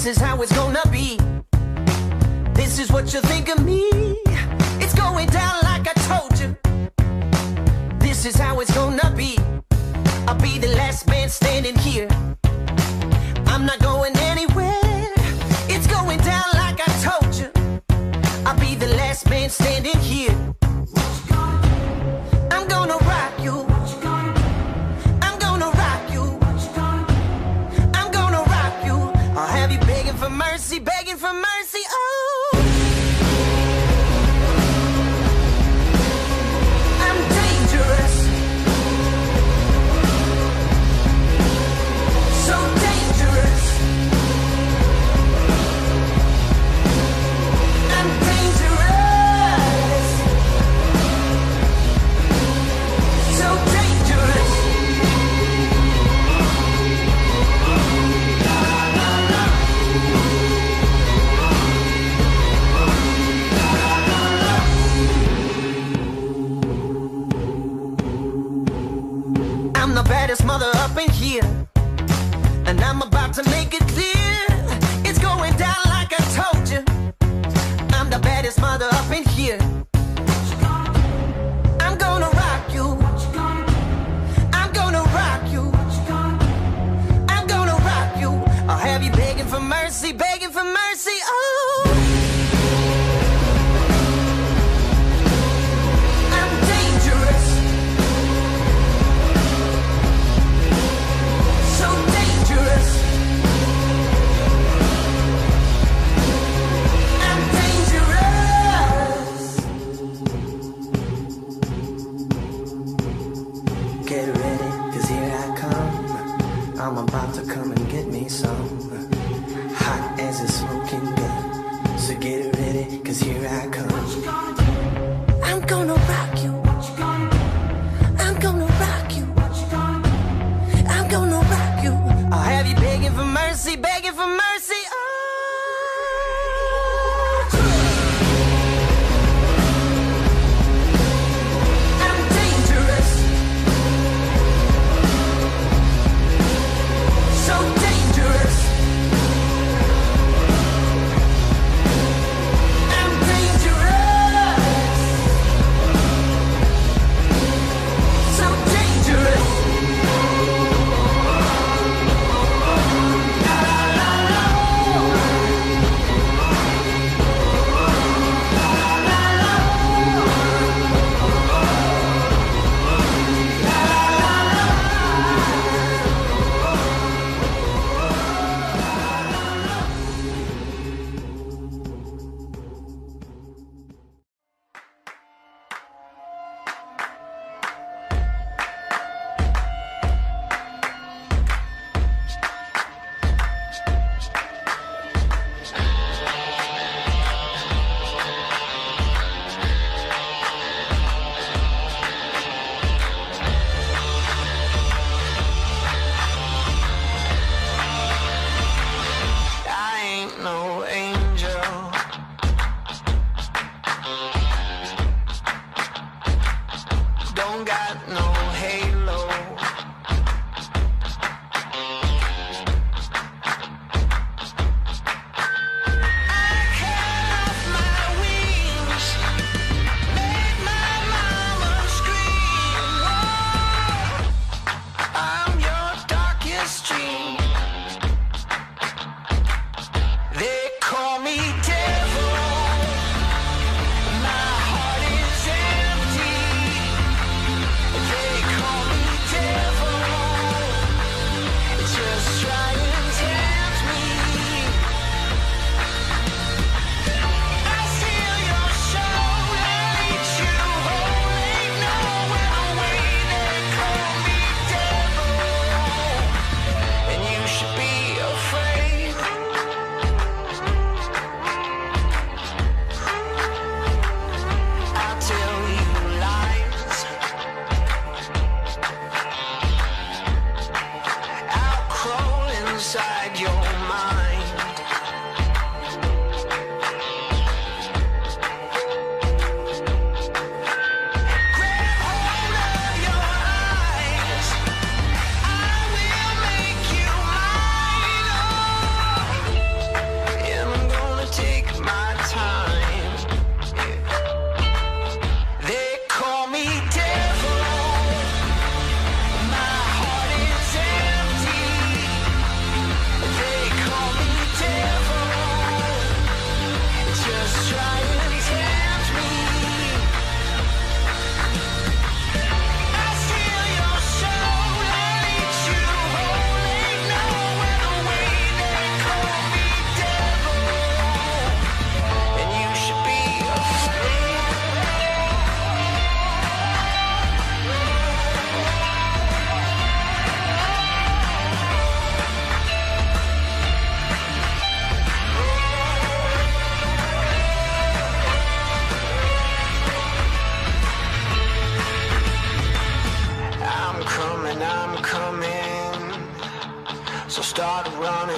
This is how it's gonna be. This is what you think of me. It's going down like I told you. This is how it's gonna be. I'll be the last man standing here. I'm not going anywhere. It's going down like I told you. I'll be the last man standing here. I'm the baddest mother up in here. And I'm about to make it clear. It's going down like I told you. I'm the baddest mother up in here. I'm about to come and get me some. Hot as a smoking gun. So get ready, cause here I come. I'm gonna don't got no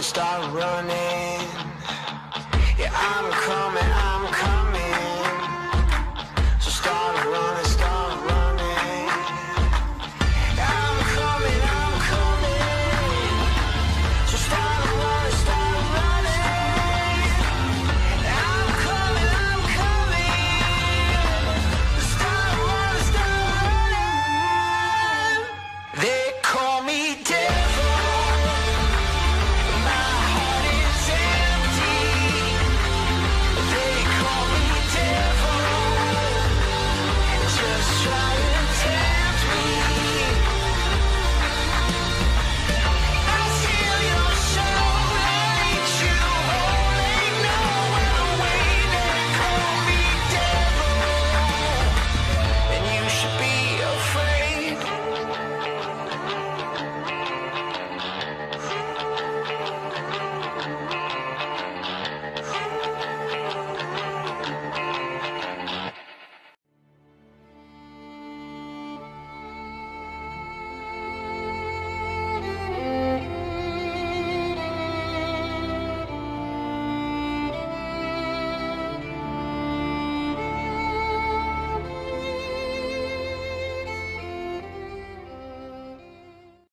start running. Yeah, I'm coming, I'm coming.